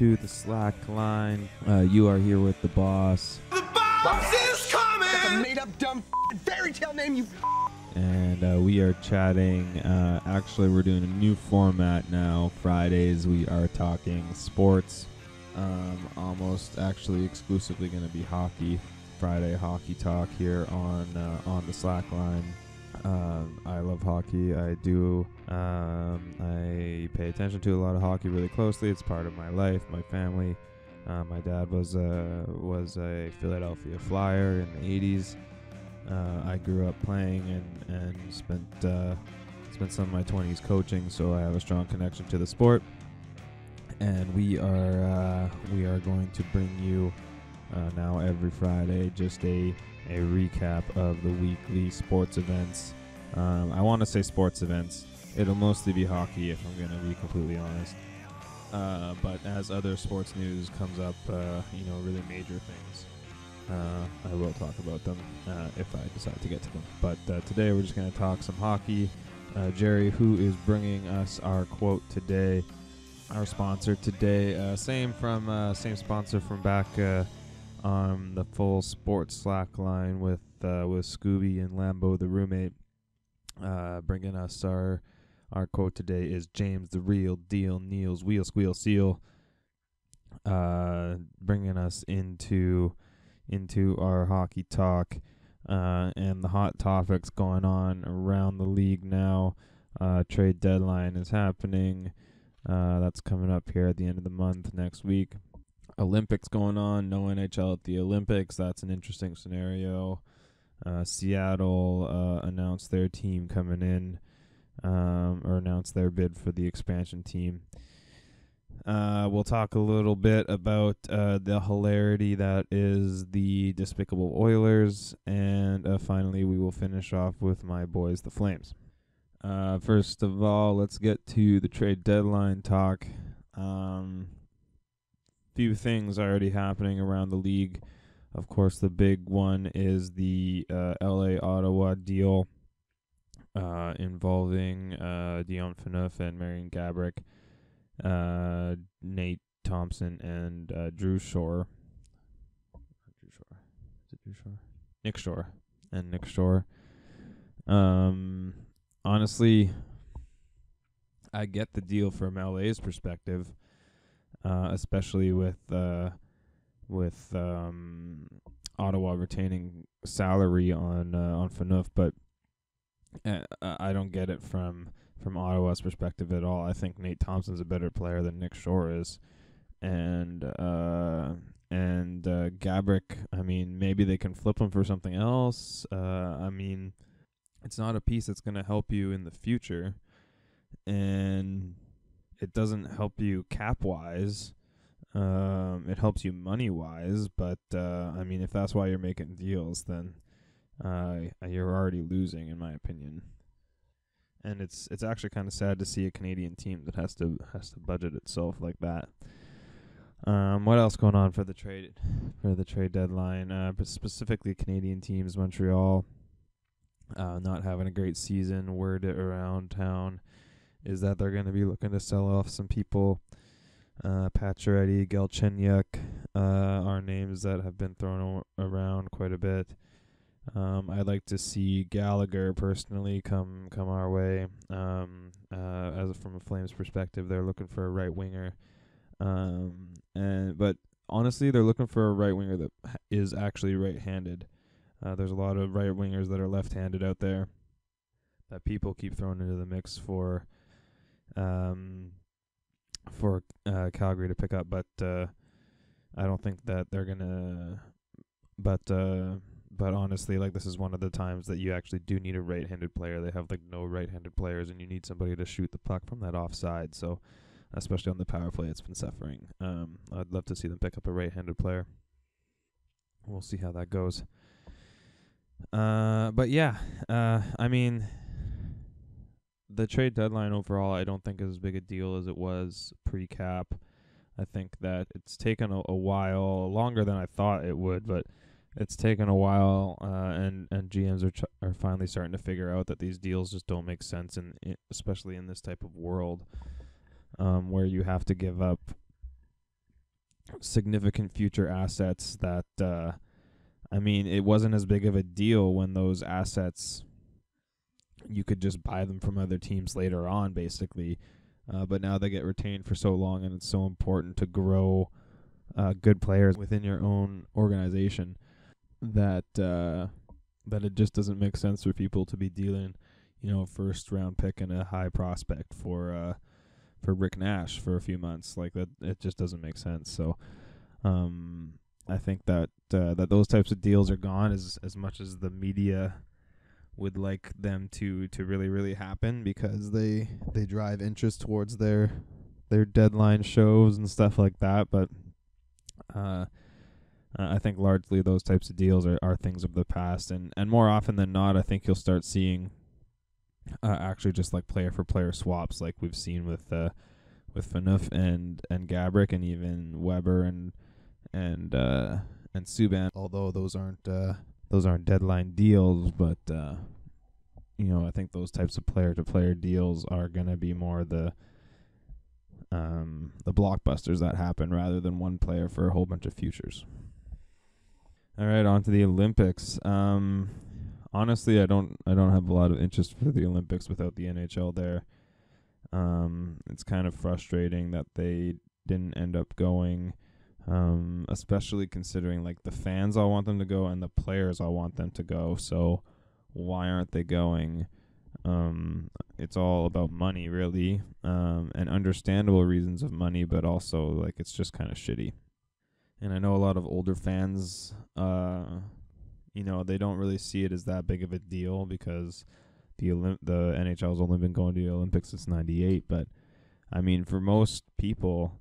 to the Slack line. Uh, you are here with the boss, The boss is coming. That's a made up dumb fairy tale name, you and uh, we are chatting. Uh, actually, we're doing a new format now. Fridays, we are talking sports. Um, almost actually exclusively going to be hockey. Friday hockey talk here on uh, on the Slack line. Um, I love hockey. I do. Um, I pay attention to a lot of hockey really closely. It's part of my life, my family. Uh, my dad was a was a Philadelphia Flyer in the '80s. Uh, I grew up playing and and spent uh, spent some of my 20s coaching, so I have a strong connection to the sport. And we are uh, we are going to bring you uh, now every Friday just a a recap of the weekly sports events. Um, I want to say sports events. It'll mostly be hockey if I'm going to be completely honest. Uh, but as other sports news comes up, uh, you know, really major things, uh, I will talk about them uh, if I decide to get to them. But uh, today we're just going to talk some hockey. Uh, Jerry, who is bringing us our quote today, our sponsor today, same from same sponsor from back on the full sports Slack line with uh, with Scooby and Lambo, the roommate. Uh, bringing us our our quote today is James the Real Deal Neal's Wheel Squeal Seal. Uh, bringing us into into our hockey talk uh, and the hot topics going on around the league now. Uh, trade deadline is happening. Uh, that's coming up here at the end of the month next week. Olympics going on. No NHL at the Olympics. That's an interesting scenario. Uh, Seattle uh, announced their team coming in, um, or announced their bid for the expansion team. Uh, we'll talk a little bit about uh, the hilarity that is the Despicable Oilers, and uh, finally, we will finish off with my boys, the Flames. Uh, first of all, let's get to the trade deadline talk. Um, few things already happening around the league. Of course, the big one is the uh, LA Ottawa deal uh, involving uh, Dion Phaneuf and Marian Gaborik uh, Nate Thompson and uh, Drew Shore. Drew Shore. Is it Drew Shore? Nick Shore and Nick Shore. Um, honestly, I get the deal from LA's perspective, uh, especially with uh, with um, Ottawa retaining salary on uh, on Phaneuf, but uh, I don't get it from from Ottawa's perspective at all. I think Nate Thompson's a better player than Nick Shore is, and uh, and uh, Gaborik. I mean, maybe they can flip him for something else. Uh, I mean, it's not a piece that's going to help you in the future, and it doesn't help you cap wise. Um, it helps you money wise, but uh, I mean, if that's why you're making deals, then uh, you're already losing, in my opinion and it's it's actually kind of sad to see a Canadian team that has to has to budget itself like that. Um, what else going on for the trade for the trade deadline? Uh, but specifically Canadian teams, Montreal, uh, not having a great season. Word around town is that they're going to be looking to sell off some people. Uh, Pacioretty, Galchenyuk uh, are names that have been thrown o- around quite a bit. Um, I'd like to see Gallagher personally come come our way. Um, uh, as from a Flames perspective, they're looking for a right winger. Um, and but honestly, they're looking for a right winger that is actually right-handed. Uh, there's a lot of right wingers that are left-handed out there that people keep throwing into the mix for um, for uh, Calgary to pick up, but uh, I don't think that they're gonna but uh, but honestly, like this is one of the times that you actually do need a right-handed player. They have like no right-handed players, and you need somebody to shoot the puck from that offside. So, especially on the power play, it's been suffering. Um, I'd love to see them pick up a right-handed player. We'll see how that goes. Uh, but yeah, uh, I mean, the trade deadline overall, I don't think is as big a deal as it was pre-cap. I think that it's taken a, a while, longer than I thought it would, but it's taken a while, uh, and and GMs are ch- are finally starting to figure out that these deals just don't make sense, in especially in this type of world, um, where you have to give up significant future assets. That uh, I mean, it wasn't as big of a deal when those assets you could just buy them from other teams later on, basically. Uh, but now they get retained for so long, and it's so important to grow uh, good players within your own organization that uh, that it just doesn't make sense for people to be dealing, you know, a first round pick and a high prospect for uh, for Rick Nash for a few months. Like that, it just doesn't make sense. So, um, I think that uh, that those types of deals are gone as as much as the media would like them to to really really happen because they they drive interest towards their their deadline shows and stuff like that. But uh I think largely those types of deals are, are things of the past. And and more often than not I think you'll start seeing uh, actually just like player for player swaps like we've seen with uh with Phaneuf and and Gaborik and even Weber and and uh and Subban. Although those aren't uh those aren't deadline deals, but uh, you know, I think those types of player to player deals are gonna be more the um, the blockbusters that happen rather than one player for a whole bunch of futures. All right, on to the Olympics. Um, honestly, I don't I don't have a lot of interest for the Olympics without the NHL there. Um, it's kind of frustrating that they didn't end up going um, especially considering like the fans all want them to go and the players all want them to go. So why aren't they going? Um, it's all about money, really, um, and understandable reasons of money, but also like it's just kind of shitty. And I know a lot of older fans, uh, you know, they don't really see it as that big of a deal because the Olymp- the NHL's only been going to the Olympics since '98. But I mean, for most people,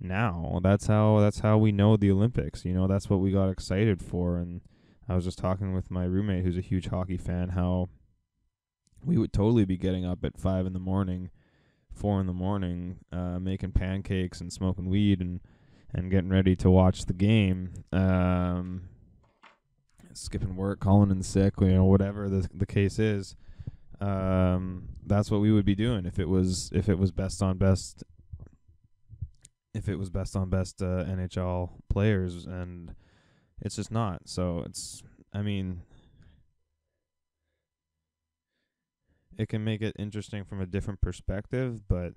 now. That's how that's how we know the Olympics. You know, that's what we got excited for. And I was just talking with my roommate, who's a huge hockey fan, how we would totally be getting up at five in the morning, four in the morning, uh, making pancakes and smoking weed and and getting ready to watch the game. Um, skipping work, calling in sick, you know, whatever the the case is. Um, that's what we would be doing if it was if it was best on best if it was best on best uh, NHL players, and it's just not. So it's, I mean, it can make it interesting from a different perspective, but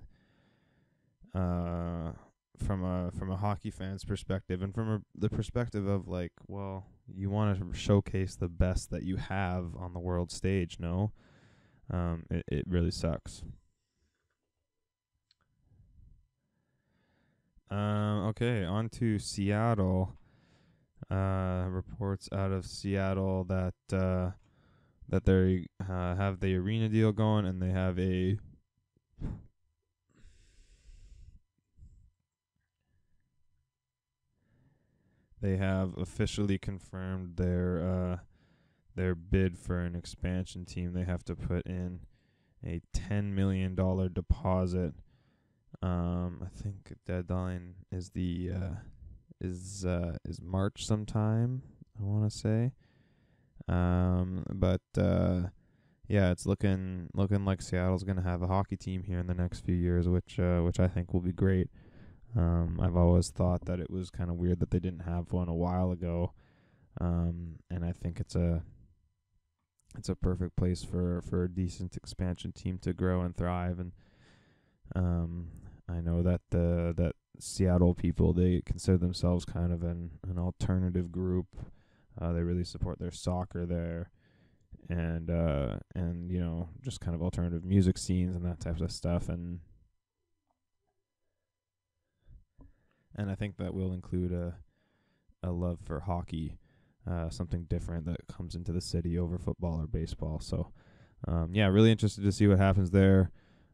uh, from a from a hockey fan's perspective, and from a, the perspective of like, well, you want to showcase the best that you have on the world stage, no? Um, it it really sucks. Um, okay, on to Seattle. Uh, reports out of Seattle that uh, that they uh, have the arena deal going and they have a they have officially confirmed their uh, their bid for an expansion team. They have to put in a ten million dollar deposit um, I think deadline is the uh, is uh, is March sometime. I want to say. Um, but uh, yeah, it's looking looking like Seattle's gonna have a hockey team here in the next few years, which uh, which I think will be great. Um, I've always thought that it was kind of weird that they didn't have one a while ago, um, and I think it's a it's a perfect place for for a decent expansion team to grow and thrive and um I know that the that Seattle people they consider themselves kind of an an alternative group. Uh, they really support their soccer there, and uh, and you know just kind of alternative music scenes and that type of stuff. And and I think that will include a a love for hockey. uh, something different that comes into the city over football or baseball. So, um, yeah, really interested to see what happens there.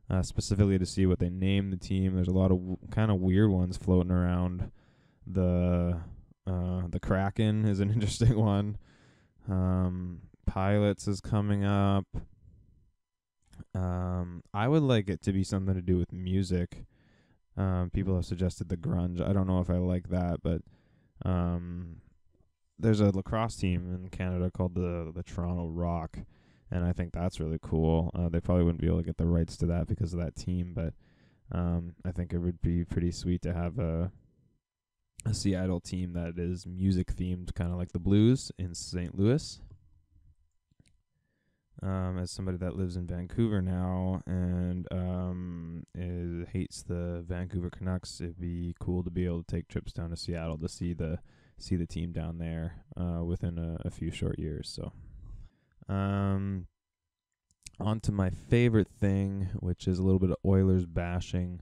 Uh, specifically to see what they name the team. There's a lot of w- kind of weird ones floating around. The uh, the Kraken is an interesting one. Um, Pilots is coming up. Um, I would like it to be something to do with music. Um, people have suggested the grunge. I don't know if I like that, but um, there's a lacrosse team in Canada called the the Toronto Rock, and I think that's really cool. Uh, they probably wouldn't be able to get the rights to that because of that team, but um, I think it would be pretty sweet to have a a Seattle team that is music themed, kind of like the Blues in St. Louis. Um, as somebody that lives in Vancouver now and um, is, hates the Vancouver Canucks, it'd be cool to be able to take trips down to Seattle to see the see the team down there uh, within a, a few short years. So, um, on to my favorite thing, which is a little bit of Oilers bashing.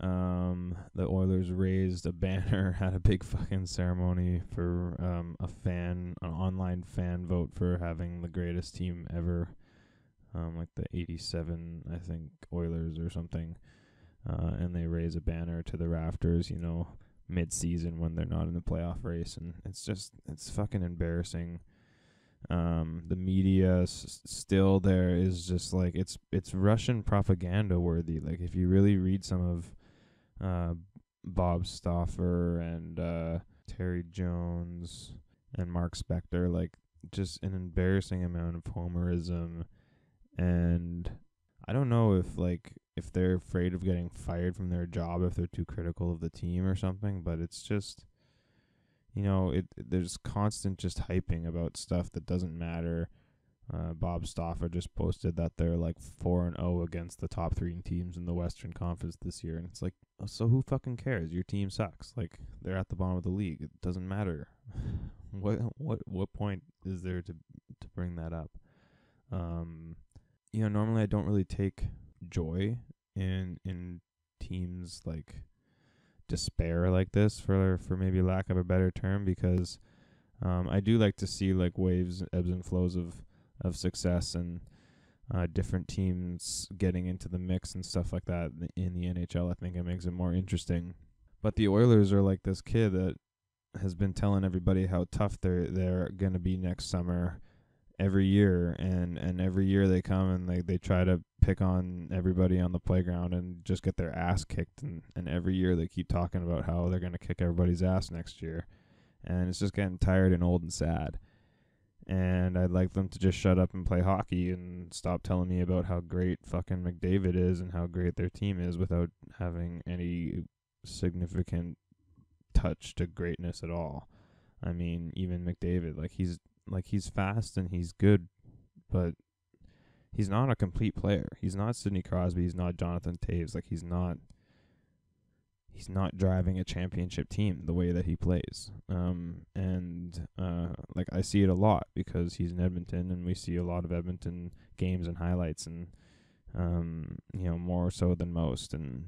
Um, the Oilers raised a banner, had a big fucking ceremony for um a fan, an online fan vote for having the greatest team ever. Um, like the '87, I think Oilers or something. Uh, and they raise a banner to the rafters, you know, mid-season when they're not in the playoff race, and it's just it's fucking embarrassing. Um, the media s- still there is just like it's it's Russian propaganda worthy. Like if you really read some of uh, Bob Stauffer and uh, Terry Jones and Mark Spector, like just an embarrassing amount of homerism, and I don't know if like if they're afraid of getting fired from their job if they're too critical of the team or something, but it's just you know, it there's constant just hyping about stuff that doesn't matter. Uh, Bob Stauffer just posted that they're like four and zero against the top three teams in the Western Conference this year, and it's like, oh, so who fucking cares? Your team sucks. Like they're at the bottom of the league. It doesn't matter. what what what point is there to to bring that up? Um, you know, normally I don't really take joy in in teams like despair like this for for maybe lack of a better term because um, I do like to see like waves ebbs and flows of of success and uh, different teams getting into the mix and stuff like that in the NHL. I think it makes it more interesting. But the Oilers are like this kid that has been telling everybody how tough they're they're gonna be next summer every year and and every year they come and they they try to pick on everybody on the playground and just get their ass kicked and and every year they keep talking about how they're going to kick everybody's ass next year and it's just getting tired and old and sad and I'd like them to just shut up and play hockey and stop telling me about how great fucking McDavid is and how great their team is without having any significant touch to greatness at all. I mean, even McDavid, like he's like he's fast and he's good, but he's not a complete player. He's not Sidney Crosby. He's not Jonathan Toews. Like he's not. He's not driving a championship team the way that he plays. Um, and uh, like I see it a lot because he's in Edmonton, and we see a lot of Edmonton games and highlights, and um, you know more so than most. And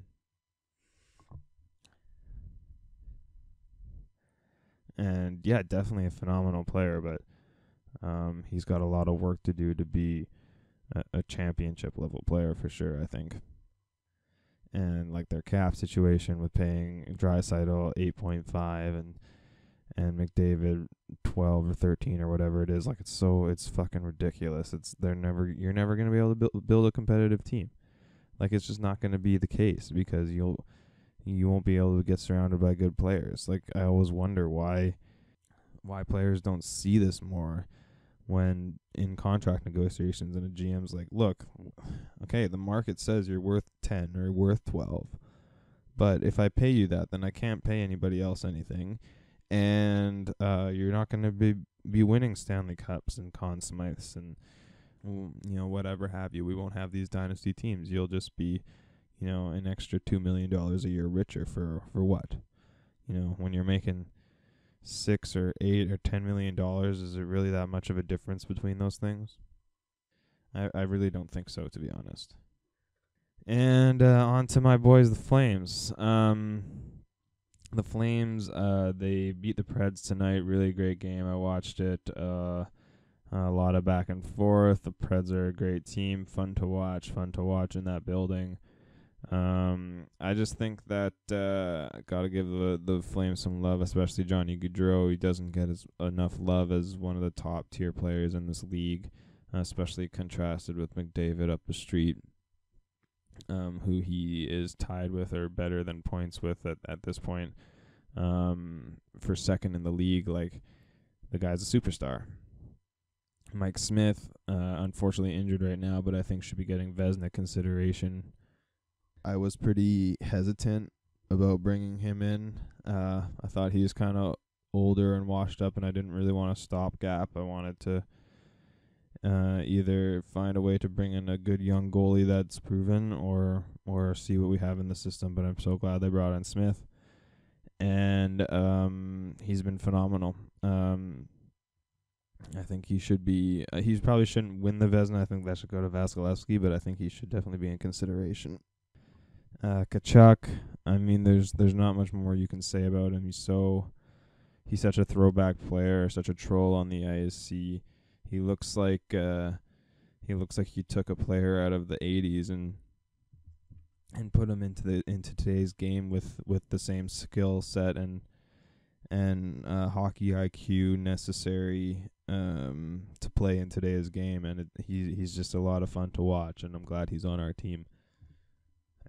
and yeah, definitely a phenomenal player, but um, he's got a lot of work to do to be a, a championship level player for sure. I think. And like their cap situation with paying Draisaitl eight point five and and McDavid twelve or thirteen or whatever it is, like it's so it's fucking ridiculous. It's they're never you're never gonna be able to build build a competitive team. Like it's just not gonna be the case because you'll you won't be able to get surrounded by good players. Like I always wonder why why players don't see this more when in contract negotiations and a GM's like, look, okay, the market says you're worth 10 or worth 12. But if I pay you that, then I can't pay anybody else anything. And uh, you're not going to be be winning Stanley Cups and Conn Smythes and you know whatever have you. We won't have these dynasty teams. You'll just be, you know, an extra 2 million dollars a year richer for for what? You know, when you're making six or eight or ten million dollars, is it really that much of a difference between those things? I I really don't think so, to be honest. And uh, on to my boys, the Flames. Um, the Flames, uh, they beat the Preds tonight. Really great game. I watched it. Uh, a lot of back and forth. The Preds are a great team. Fun to watch. Fun to watch in that building. Um, I just think that uh, got to give the the Flames some love, especially Johnny Gaudreau. He doesn't get as enough love as one of the top tier players in this league, especially contrasted with McDavid up the street, um, who he is tied with or better than points with at at this point. Um, for second in the league, like the guy's a superstar. Mike Smith, uh, unfortunately injured right now, but I think should be getting Vezina consideration. I was pretty hesitant about bringing him in. Uh, I thought he was kind of older and washed up, and I didn't really want to stop gap. I wanted to uh, either find a way to bring in a good young goalie that's proven, or or see what we have in the system. But I'm so glad they brought in Smith, and um, he's been phenomenal. Um, I think he should be. Uh, he probably shouldn't win the Vezina. I think that should go to Vasilevskiy, but I think he should definitely be in consideration. Uh, Tkachuk. I mean, there's there's not much more you can say about him. He's so he's such a throwback player, such a troll on the. He he looks like uh, he looks like he took a player out of the '80s and and put him into the into today's game with with the same skill set and and uh, hockey IQ necessary um, to play in today's game, and it, he he's just a lot of fun to watch, and I'm glad he's on our team.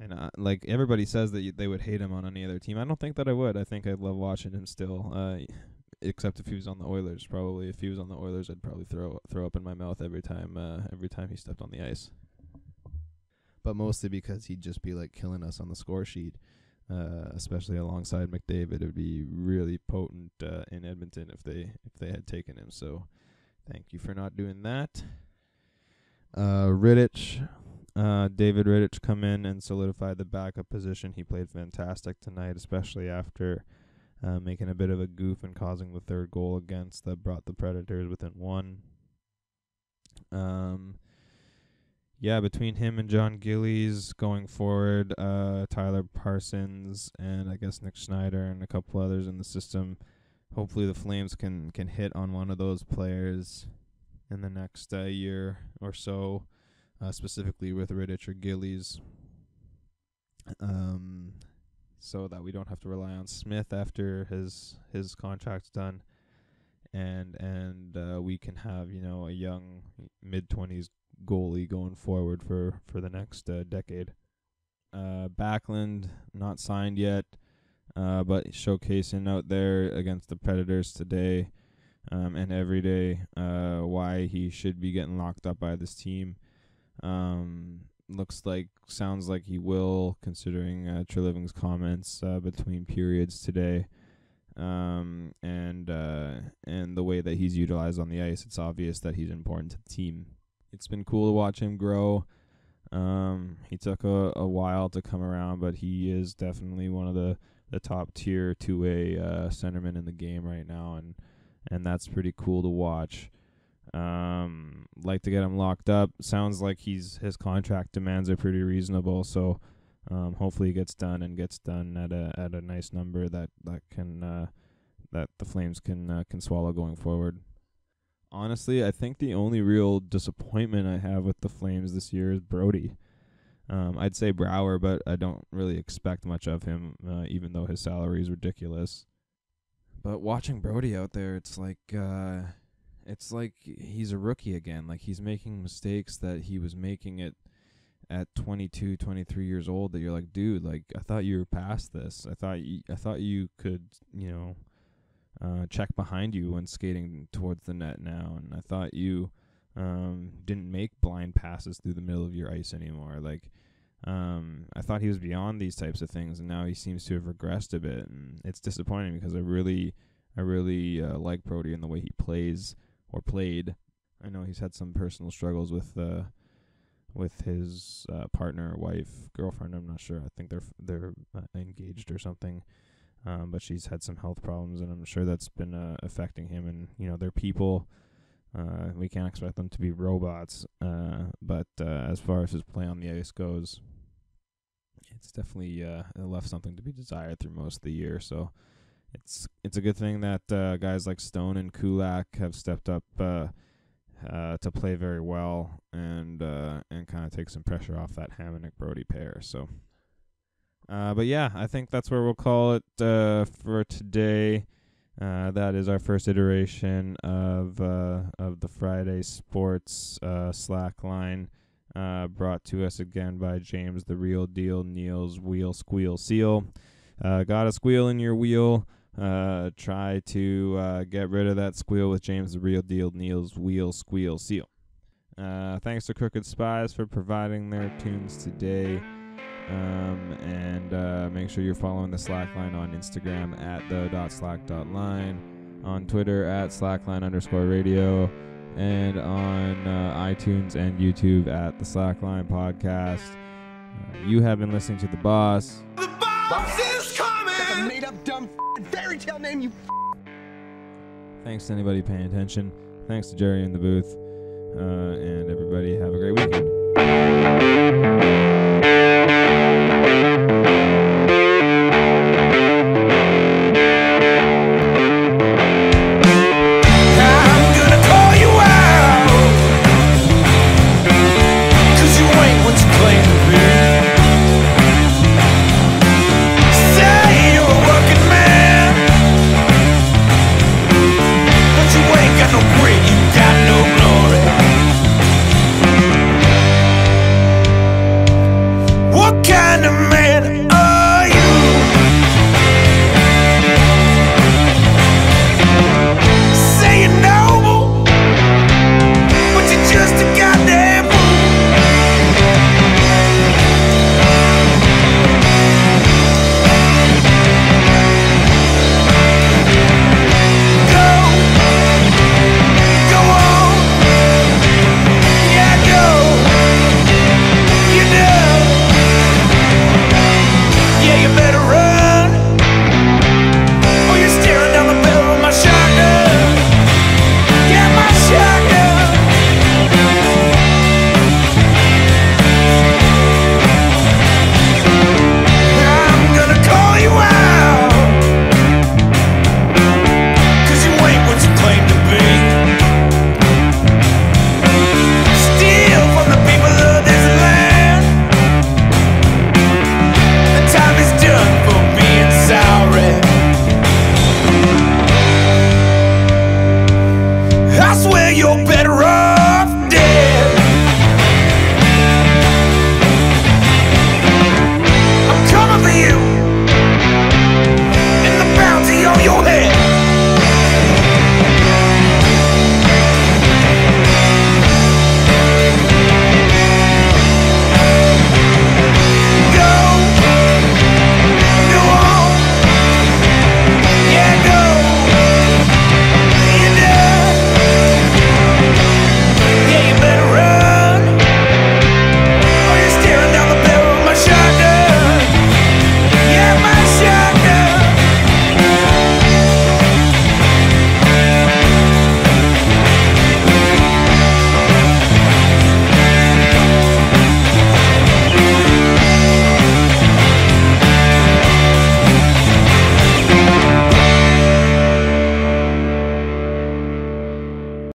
And uh, like everybody says that y- they would hate him on any other team, I don't think that I would. I think I'd love watching him still, uh, except if he was on the Oilers. Probably if he was on the Oilers, I'd probably throw throw up in my mouth every time uh, every time he stepped on the ice. But mostly because he'd just be like killing us on the score sheet uh, especially alongside McDavid. It would be really potent uh, in Edmonton if they if they had taken him. So, thank you for not doing that. Uh, Rittich, uh, David Rittich, come in and solidify the backup position. He played fantastic tonight, especially after uh, making a bit of a goof and causing the third goal against that brought the Predators within one. Um, yeah, between him and John Gillies going forward, uh, Tyler Parsons and I guess Nick Schneider and a couple others in the system. Hopefully, the Flames can can hit on one of those players in the next uh, year or so, uh, specifically with Rittich or Gillies. Um, so that we don't have to rely on Smith after his his contract's done, and and uh, we can have you know a young mid twenties goalie going forward for for the next uh, decade. Uh, Backlund not signed yet, uh, but showcasing out there against the Predators today, um, and every day, uh, why he should be getting locked up by this team. Um, looks like, sounds like he will, considering uh, Treliving's comments uh, between periods today. Um, and uh, and the way that he's utilized on the ice, it's obvious that he's important to the team it's been cool to watch him grow. Um, he took a, a while to come around, but he is definitely one of the, the top tier two way uh, centermen in the game right now, and and that's pretty cool to watch. Um, like to get him locked up. Sounds like he's his contract demands are pretty reasonable, so um, hopefully he gets done and gets done at a at a nice number that that can uh, that the Flames can uh, can swallow going forward honestly, I think the only real disappointment I have with the Flames this year is Brodie. Um, I'd say Brouwer, but I don't really expect much of him, uh, even though his salary is ridiculous. But watching Brodie out there, it's like uh, it's like he's a rookie again. Like he's making mistakes that he was making it at 22, 23 years old. That you're like, dude, like I thought you were past this. I thought you, I thought you could, you know, uh, check behind you when skating towards the net now, and I thought you um, didn't make blind passes through the middle of your ice anymore. Like, um, I thought he was beyond these types of things, and now he seems to have regressed a bit, and it's disappointing because I really, I really uh, like Brodie and the way he plays or played. I know he's had some personal struggles with uh, with his uh, partner, wife, girlfriend. I'm not sure. I think they're they're uh, engaged or something um, but she's had some health problems, and I'm sure that's been uh, affecting him. And you know, they're people. Uh, we can't expect them to be robots. Uh, but uh, as far as his play on the ice goes, it's definitely uh, left something to be desired through most of the year. So it's it's a good thing that uh, guys like Stone and Kulak have stepped up uh, uh, to play very well and uh, and kind of take some pressure off that Hamonic Brodie pair. So, uh, but yeah, I think that's where we'll call it uh, for today. That is our first iteration of of the Friday Sports Slack line, brought to us again by James the Real Deal Neal's Wheel Squeal Seal. Got a squeal in your wheel? Uh, try to uh, get rid of that squeal with James the Real Deal Neal's Wheel Squeal Seal. Uh, thanks to Crooked Spies for providing their tunes today. Um, and uh, make sure you're following the Slackline on Instagram at the.slack.line, on Twitter at slackline underscore radio, and on uh, iTunes and YouTube at the Slackline podcast. Uh, you have been listening to The Boss. The boss is That's a coming. Fairy tale name, you Thanks to anybody paying attention. Thanks to Jerry in the booth. Uh, and everybody have a great weekend.